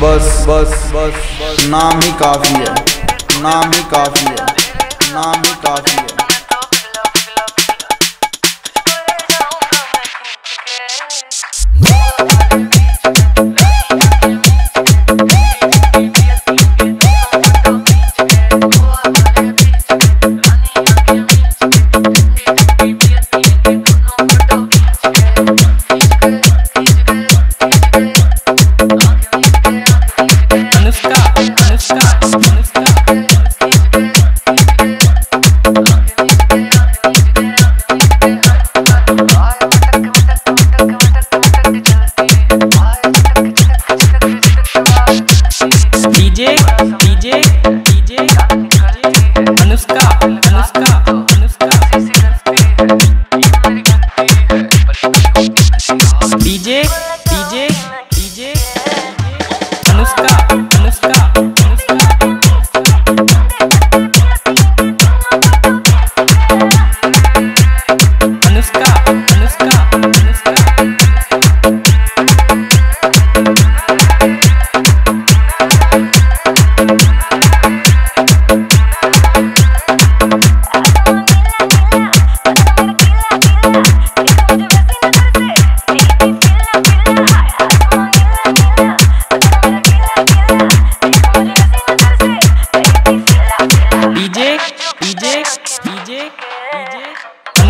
बस बस बस। नाम ही काफ़ी है। नाम ही काफ़ी है। नाम ही काफ़ी है। अनुष्का अनुष्का अनुष्का।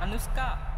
アヌスカ